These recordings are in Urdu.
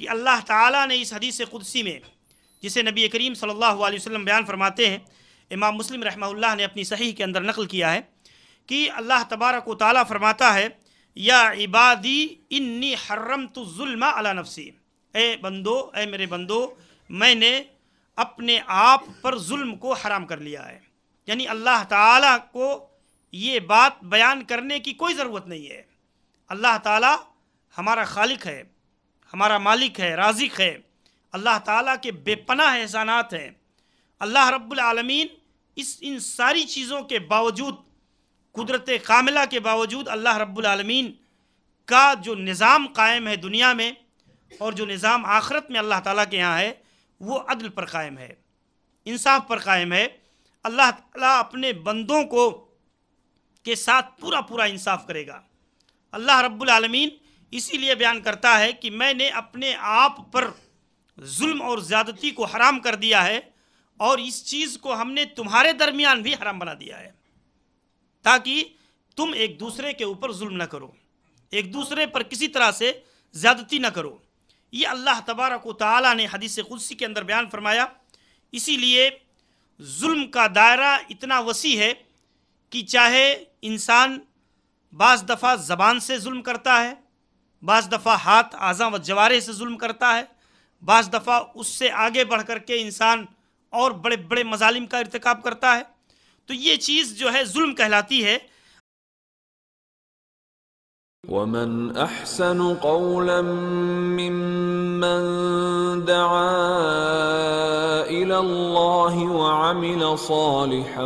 کہ اللہ تعالیٰ نے اس حدیث قدسی میں، جسے نبی کریم صلی اللہ علیہ وسلم بیان فرماتے ہیں، امام مسلم رحمہ اللہ نے اپنی صحیح کے اندر نقل کیا ہے کہ اللہ تبارک و تعالیٰ فرماتا ہے، یا عبادی انی حرمت الظلم علی نفسی۔ اے بندو، اے میرے بندو، میں نے اپنے آپ پر ظلم کو حرام کر لیا ہے۔ یعنی اللہ تعالیٰ کو یہ بات بیان کرنے کی کوئی ضرورت نہیں ہے۔ اللہ تعالیٰ ہمارا خالق ہے۔ ہمارا مالک ہے، رازق ہے۔ اللہ تعالیٰ کے بے پناہ احسانات ہیں۔ اللہ رب العالمین اس ان ساری چیزوں کے باوجود، قدرت کاملہ کے باوجود اللہ رب العالمین کا جو نظام قائم ہے دنیا میں اور جو نظام آخرت میں اللہ تعالیٰ کے یہاں ہے، وہ عدل پر قائم ہے، انصاف پر قائم ہے۔ اللہ تعالیٰ اپنے بندوں کو کے ساتھ پورا پورا انصاف کرے گا۔ اللہ رب العالمین اسی لیے بیان کرتا ہے کہ میں نے اپنے آپ پر ظلم اور زیادتی کو حرام کر دیا ہے اور اس چیز کو ہم نے تمہارے درمیان بھی حرام بنا دیا ہے تاکہ تم ایک دوسرے کے اوپر ظلم نہ کرو، ایک دوسرے پر کسی طرح سے زیادتی نہ کرو۔ یہ اللہ تبارک و تعالیٰ نے حدیث قدسی کے اندر بیان فرمایا۔ اسی لیے ظلم کا دائرہ اتنا وسیع ہے کہ چاہے انسان بعض دفعہ زبان سے ظلم کرتا ہے بعض دفعہ ہاتھ اعضاں و جوارے سے ظلم کرتا ہے، بعض دفعہ اس سے آگے بڑھ کر کے انسان اور بڑے بڑے مظالم کا ارتکاب کرتا ہے۔ تو یہ چیز جو ہے ظلم کہلاتی ہے۔ ومن احسن قولا ممن دعا الى الله وعمل صالحا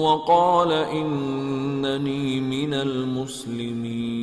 وقال انني من المسلمين۔